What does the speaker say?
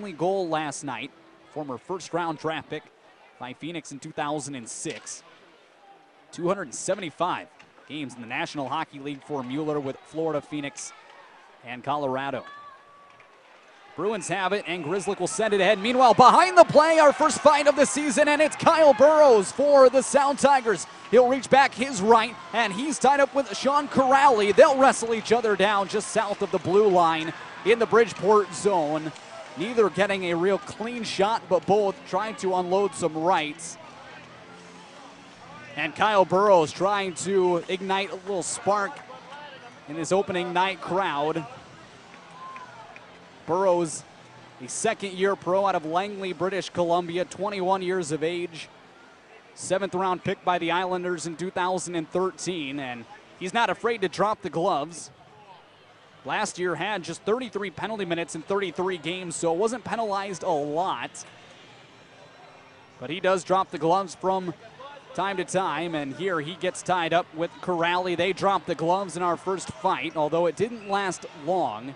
only goal last night. Former first round draft pick by Phoenix in 2006. 275 games in the National Hockey League for Mueller with Florida, Phoenix, and Colorado. Bruins have it, and Grzelcyk will send it ahead. Meanwhile, behind the play, our first fight of the season, and it's Kyle Burroughs for the Sound Tigers. He'll reach back his right, and he's tied up with Sean Kuraly. They'll wrestle each other down just south of the blue line in the Bridgeport zone. Neither getting a real clean shot, but both trying to unload some rights. And Kyle Burroughs trying to ignite a little spark in this opening night crowd. Burroughs, a second year pro out of Langley, British Columbia, 21 years of age. Seventh round pick by the Islanders in 2013, and he's not afraid to drop the gloves. Last year had just 33 penalty minutes in 33 games, so it wasn't penalized a lot. But he does drop the gloves from time to time, and here he gets tied up with Kuraly. They drop the gloves in our first fight, although it didn't last long.